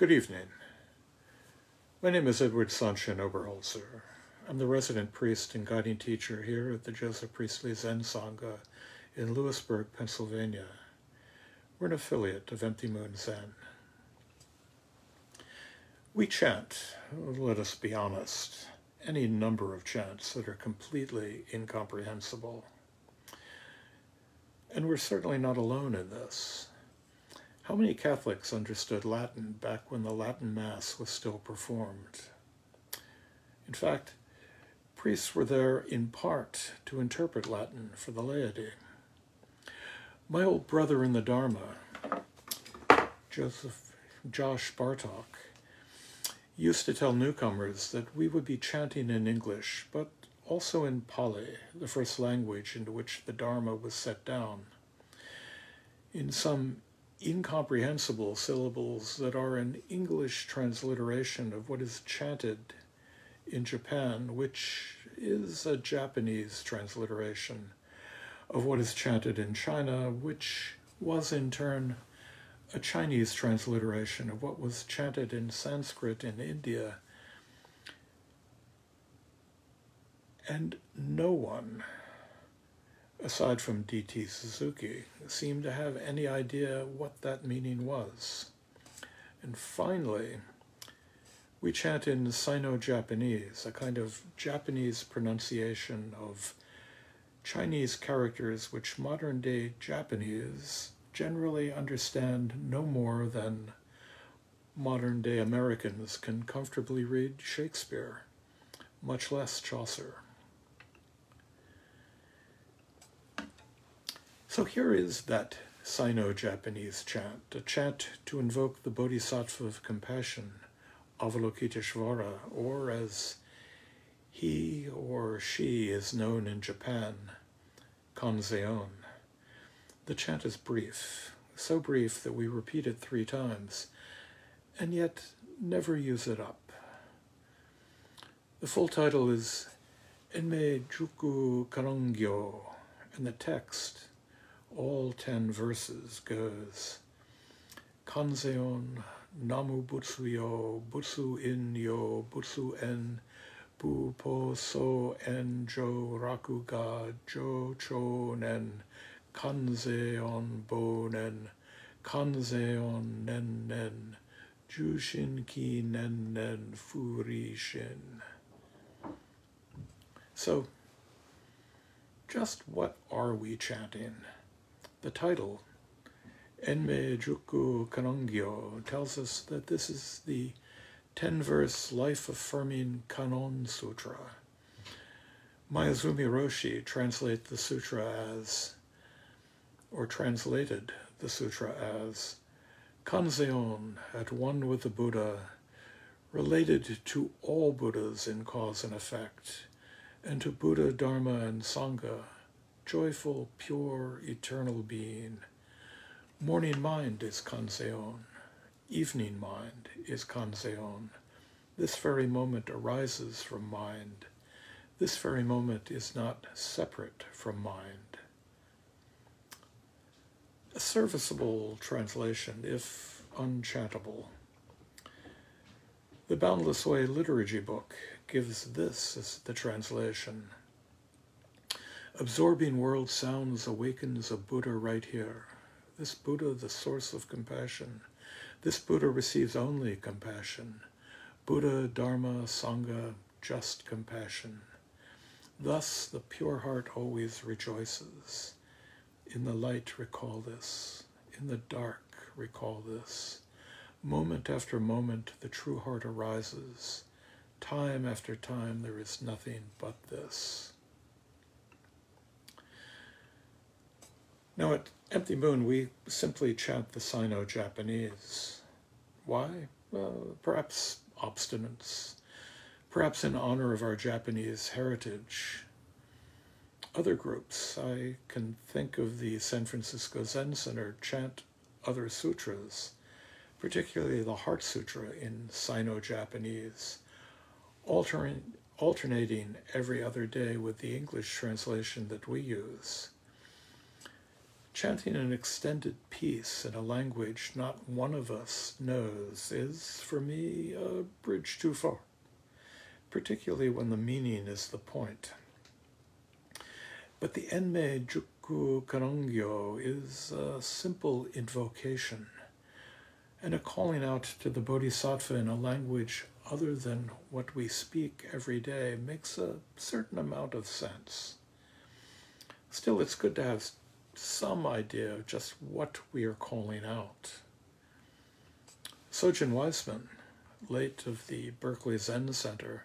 Good evening. My name is Edward Sanshin Oberholzer. I'm the resident priest and guiding teacher here at the Joseph Priestley Zen Sangha in Lewisburg, Pennsylvania. We're an affiliate of Empty Moon Zen. We chant, let us be honest, any number of chants that are completely incomprehensible. And we're certainly not alone in this. How many Catholics understood Latin back when the Latin Mass was still performed? In fact, priests were there in part to interpret Latin for the laity. My old brother in the Dharma, Joseph Josh Bartok, used to tell newcomers that we would be chanting in English, but also in Pali, the first language into which the Dharma was set down. In some incomprehensible syllables that are an English transliteration of what is chanted in Japan, which is a Japanese transliteration of what is chanted in China, which was in turn a Chinese transliteration of what was chanted in Sanskrit in India. And no one aside from D.T. Suzuki, seemed to have any idea what that meaning was. And finally, we chant in Sino-Japanese, a kind of Japanese pronunciation of Chinese characters which modern-day Japanese generally understand no more than modern-day Americans can comfortably read Shakespeare, much less Chaucer. So here is that Sino-Japanese chant, a chant to invoke the Bodhisattva of compassion, Avalokiteshvara, or as he or she is known in Japan, Kanzeon. The chant is brief, so brief that we repeat it three times, and yet never use it up. The full title is Enme Juku Kanongyo, and the text all ten verses goes Kanzeon Namu Butsu Yo Butsu In Yo Butsu En Bu Po So En Jo Raku Ga Jo Cho Nen Kanzeon Bo Nen Kanzeon Nen Nen Jushin Ki Nen Nen Furi Shin. So, just what are we chanting? The title, Enme Juku Kanongyo, tells us that this is the 10-verse life-affirming Kanon Sutra. Maezumi Roshi translate the sutra as, or translated the sutra as, Kanzeon, at one with the Buddha, related to all Buddhas in cause and effect, and to Buddha, Dharma, and Sangha, joyful, pure, eternal being. Morning mind is Kanzeon. Evening mind is Kanzeon. This very moment arises from mind. This very moment is not separate from mind. A serviceable translation, if unchantable. The Boundless Way liturgy book gives this as the translation. Absorbing world sounds awakens a Buddha right here. This Buddha, the source of compassion. This Buddha receives only compassion. Buddha, Dharma, Sangha, just compassion. Thus the pure heart always rejoices. In the light recall this. In the dark recall this. Moment after moment the true heart arises. Time after time there is nothing but this. Now at Empty Moon, we simply chant the Sino-Japanese. Why? Well, perhaps obstinance, perhaps in honor of our Japanese heritage. Other groups, I can think of the San Francisco Zen Center, chant other sutras, particularly the Heart Sutra in Sino-Japanese, alternating every other day with the English translation that we use. Chanting an extended piece in a language not one of us knows is, for me, a bridge too far, particularly when the meaning is the point. But the Enme Juku Kanongyo is a simple invocation and a calling out to the Bodhisattva in a language other than what we speak every day makes a certain amount of sense. Still, it's good to have some idea of just what we are calling out. Sojun Weitsman, late of the Berkeley Zen Center,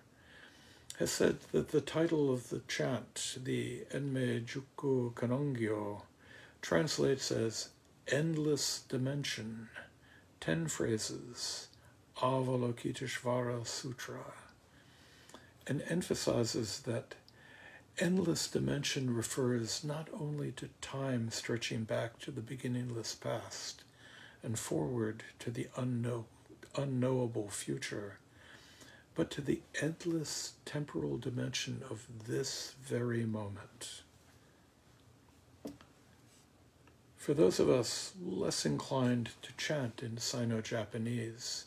has said that the title of the chant, the Enme Juku Kanongyo, translates as endless dimension, ten phrases, Avalokiteshvara Sutra, and emphasizes that endless dimension refers not only to time stretching back to the beginningless past and forward to the unknow- unknowable future, but to the endless temporal dimension of this very moment. For those of us less inclined to chant in Sino Japanese,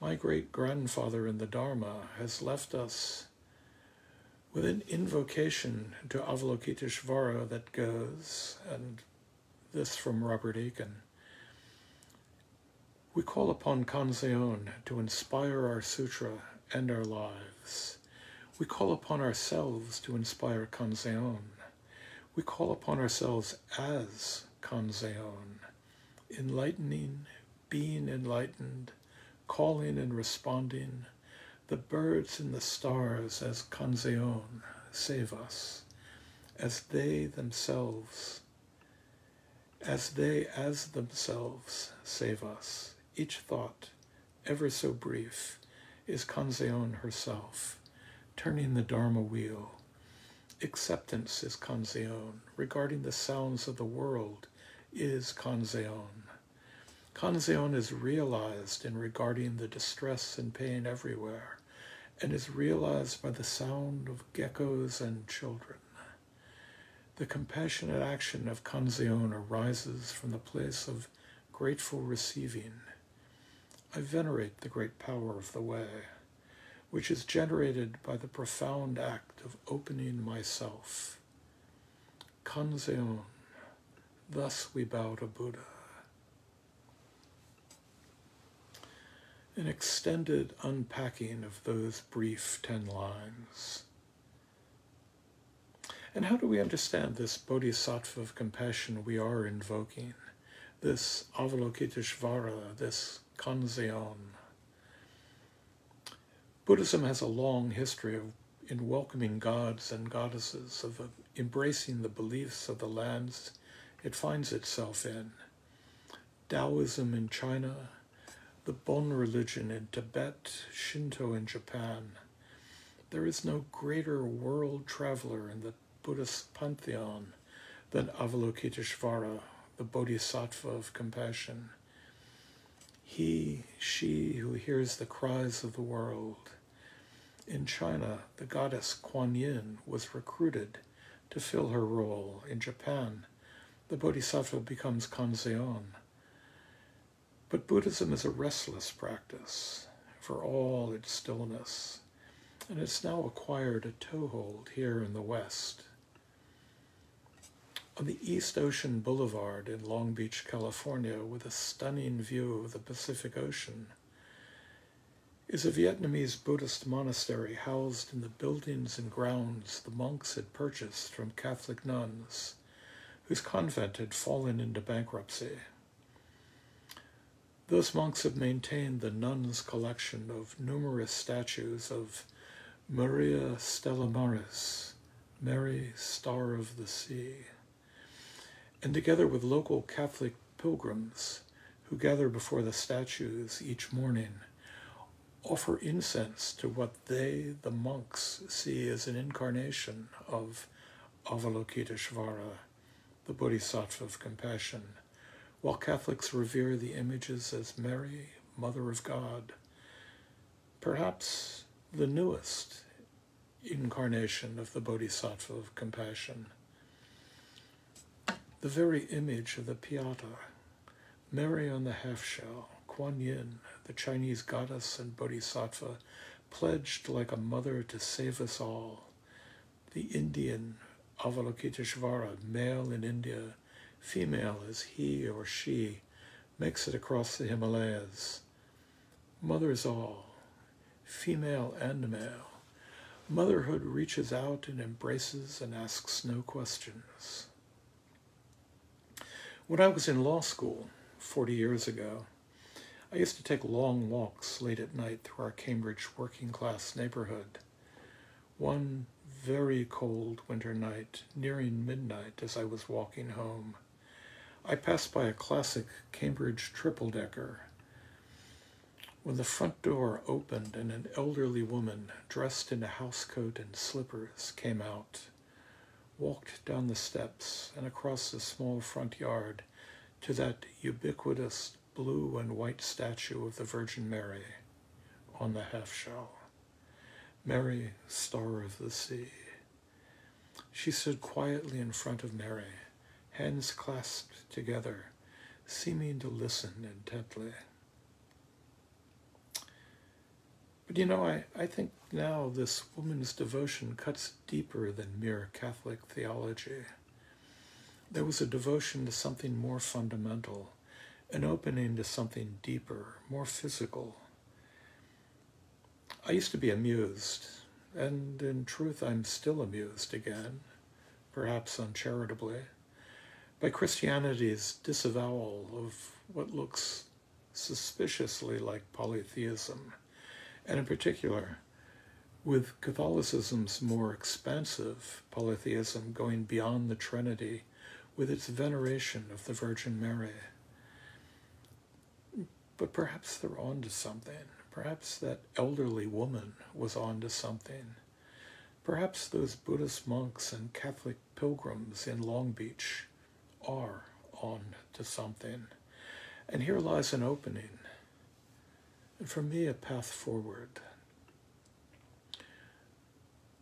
my great grandfather in the Dharma has left us with an invocation to Avalokiteshvara that goes, and this from Robert Aitken. We call upon Kanzeon to inspire our sutra and our lives. We call upon ourselves to inspire Kanzeon. We call upon ourselves as Kanzeon, enlightening, being enlightened, calling and responding, the birds and the stars as Kanzeon save us, as they themselves, as they as themselves save us. Each thought, ever so brief, is Kanzeon herself, turning the Dharma wheel. Acceptance is Kanzeon. Regarding the sounds of the world is Kanzeon. Kanzeon is realized in regarding the distress and pain everywhere, and is realized by the sound of geckos and children. The compassionate action of Kanzeon arises from the place of grateful receiving. I venerate the great power of the way, which is generated by the profound act of opening myself. Kanzeon, thus we bow to Buddha. An extended unpacking of those brief ten lines. And how do we understand this bodhisattva of compassion we are invoking, this Avalokiteshvara, this Kanzeon? Buddhism has a long history of in welcoming gods and goddesses, of embracing the beliefs of the lands it finds itself in. Taoism in China, the Bon religion in Tibet, Shinto in Japan. There is no greater world traveler in the Buddhist pantheon than Avalokiteshvara, the Bodhisattva of compassion. He, she who hears the cries of the world. In China, the goddess Kuan Yin was recruited to fill her role. In Japan, the Bodhisattva becomes Kanzeon, but Buddhism is a restless practice for all its stillness, and it's now acquired a toehold here in the West. On the East Ocean Boulevard in Long Beach, California, with a stunning view of the Pacific Ocean, is a Vietnamese Buddhist monastery housed in the buildings and grounds the monks had purchased from Catholic nuns whose convent had fallen into bankruptcy. Those monks have maintained the nuns' collection of numerous statues of Maria Stella Maris, Mary, Star of the Sea, and together with local Catholic pilgrims who gather before the statues each morning, offer incense to what they, the monks, see as an incarnation of Avalokiteshvara, the Bodhisattva of compassion while Catholics revere the images as Mary, Mother of God, perhaps the newest incarnation of the Bodhisattva of compassion. the very image of the Pietà, Mary on the half shell, Kuan Yin, the Chinese goddess and bodhisattva, pledged like a mother to save us all. The Indian Avalokiteshvara, male in India, female as he or she, makes it across the Himalayas. Mothers all, female and male. Motherhood reaches out and embraces and asks no questions. When I was in law school 40 years ago, I used to take long walks late at night through our Cambridge working class neighborhood. One very cold winter night, nearing midnight as I was walking home, I passed by a classic Cambridge triple decker. When the front door opened and an elderly woman dressed in a housecoat and slippers came out, walked down the steps and across the small front yard to that ubiquitous blue and white statue of the Virgin Mary on the half shell. Mary, star of the sea. She stood quietly in front of Mary hands clasped together, seeming to listen intently. But you know, I, I think now this woman's devotion cuts deeper than mere Catholic theology. There was a devotion to something more fundamental, an opening to something deeper, more physical. I used to be amused, and in truth, I'm still amused again, perhaps uncharitably by Christianity's disavowal of what looks suspiciously like polytheism, and in particular, with Catholicism's more expansive polytheism going beyond the Trinity with its veneration of the Virgin Mary. But perhaps they're on to something. Perhaps that elderly woman was on to something. Perhaps those Buddhist monks and Catholic pilgrims in Long Beach are on to something. And here lies an opening, and for me, a path forward.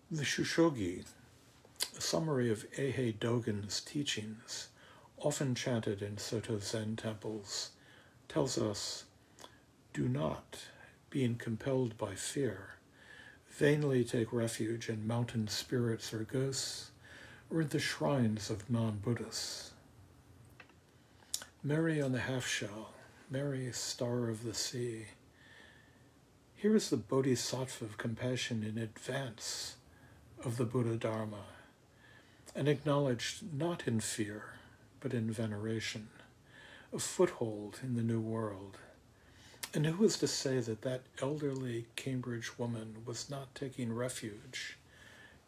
The Shushogi, a summary of Eihei Dogen's teachings, often chanted in Soto Zen temples, tells us do not, being compelled by fear, vainly take refuge in mountain spirits or ghosts, or in the shrines of non Buddhists. Mary on the half shell, Mary, star of the sea. Here is the bodhisattva of compassion in advance of the Buddha Dharma, and acknowledged not in fear, but in veneration, a foothold in the new world. And who is to say that that elderly Cambridge woman was not taking refuge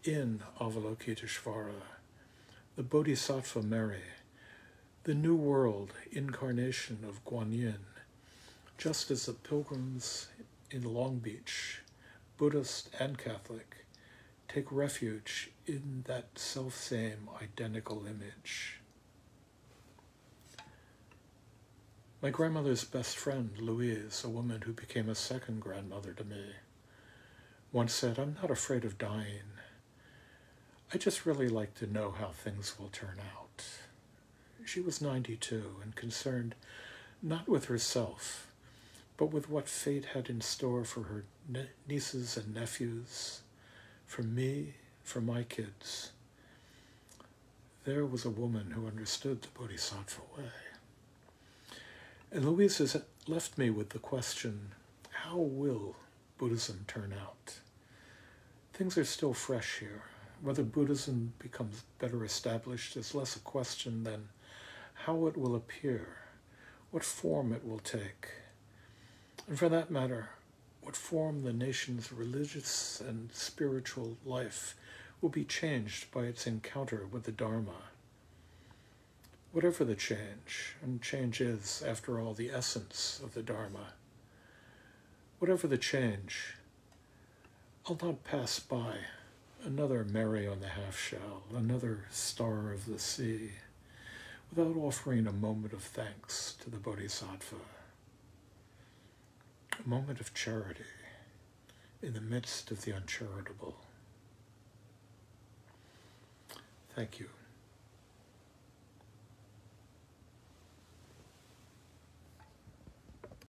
in Avalokiteshvara, the Bodhisattva Mary, the New World incarnation of Guan Yin, just as the pilgrims in Long Beach, Buddhist and Catholic, take refuge in that self-same identical image. My grandmother's best friend, Louise, a woman who became a second grandmother to me, once said, I'm not afraid of dying. I just really like to know how things will turn out. She was 92 and concerned not with herself, but with what fate had in store for her nieces and nephews, for me, for my kids. There was a woman who understood the Bodhisattva way. And Louise has left me with the question how will Buddhism turn out? Things are still fresh here. Whether Buddhism becomes better established is less a question than how it will appear, what form it will take, and for that matter, what form the nation's religious and spiritual life will be changed by its encounter with the Dharma. Whatever the change, and change is, after all, the essence of the Dharma, whatever the change, I'll not pass by another Mary on the half shell, another star of the sea without offering a moment of thanks to the Bodhisattva, a moment of charity in the midst of the uncharitable. Thank you.